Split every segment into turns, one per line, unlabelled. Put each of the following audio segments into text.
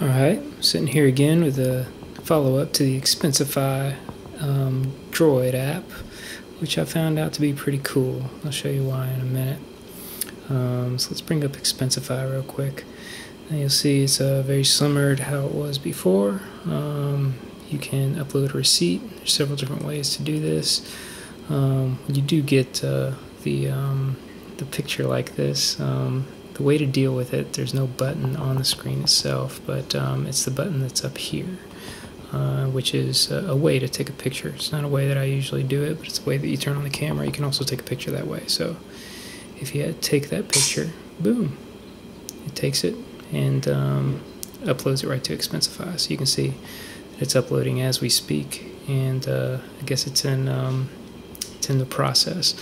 Alright, sitting here again with a follow-up to the Expensify um, Droid app, which I found out to be pretty cool. I'll show you why in a minute. Um, so let's bring up Expensify real quick. And you'll see it's uh, very similar to how it was before. Um, you can upload a receipt. There's several different ways to do this. Um, you do get uh, the um, the picture like this. Um, the way to deal with it, there's no button on the screen itself, but um, it's the button that's up here, uh, which is a, a, way to take a picture. It's not a way that I usually do it, but it's a way that you turn on the camera. You can also take a picture that way. So if you take that picture, boom, it takes it and um, uploads it right to Expensify. So you can see it's uploading as we speak, and uh, I guess it's in um, it's in the process.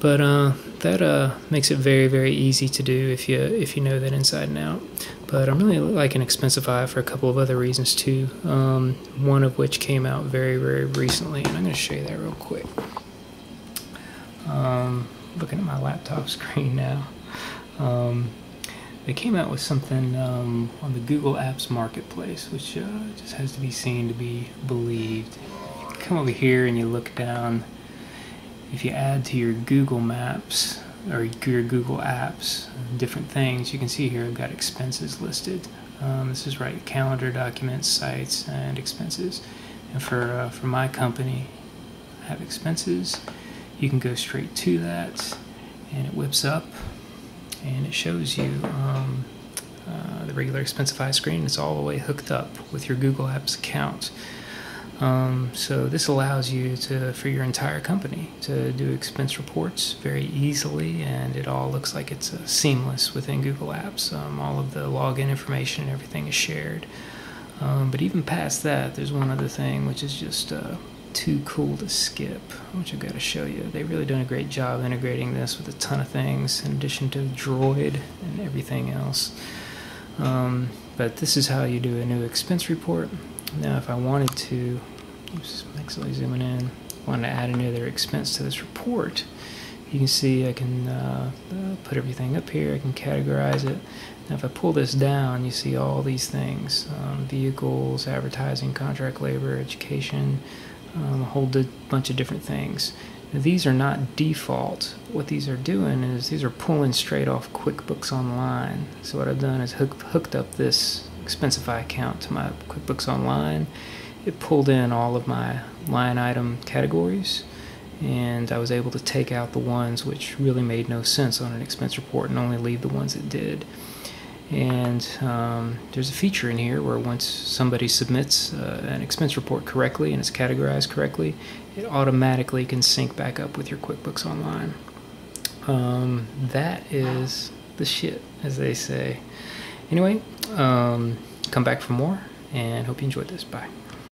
But uh, that uh, makes it very, very easy to do if you if you know that inside and out. But I'm really liking Expensify for a couple of other reasons too. Um, one of which came out very, very recently, and I'm going to show you that real quick. Um, looking at my laptop screen now. Um, they came out with something um, on the Google Apps Marketplace, which uh, just has to be seen to be believed. You come over here and you look down if you add to your Google Maps or your Google Apps different things, you can see here I've got expenses listed. Um, this is right, calendar, documents, sites, and expenses. And for, uh, for my company, I have expenses. You can go straight to that, and it whips up, and it shows you um, uh, the regular Expensify screen. It's all the way hooked up with your Google Apps account. Um, so this allows you to, for your entire company, to do expense reports very easily, and it all looks like it's uh, seamless within Google Apps. Um, all of the login information and everything is shared. Um, but even past that, there's one other thing which is just uh, too cool to skip, which I've got to show you. They've really done a great job integrating this with a ton of things, in addition to Droid and everything else. Um, but this is how you do a new expense report. Now, if I wanted to, oops, actually zooming in, I wanted to add another expense to this report, you can see I can uh, uh, put everything up here, I can categorize it. Now if I pull this down, you see all these things, um, vehicles, advertising, contract labor, education, um, a whole bunch of different things. Now, these are not default. What these are doing is these are pulling straight off QuickBooks Online. So what I've done is hook, hooked up this Expensify account to my QuickBooks Online. It pulled in all of my line item categories and I was able to take out the ones which really made no sense on an expense report and only leave the ones that did. And um, there's a feature in here where once somebody submits uh, an expense report correctly and it's categorized correctly, it automatically can sync back up with your QuickBooks Online. Um, that is the shit, as they say. Anyway, um, come back for more and hope you enjoyed this. Bye.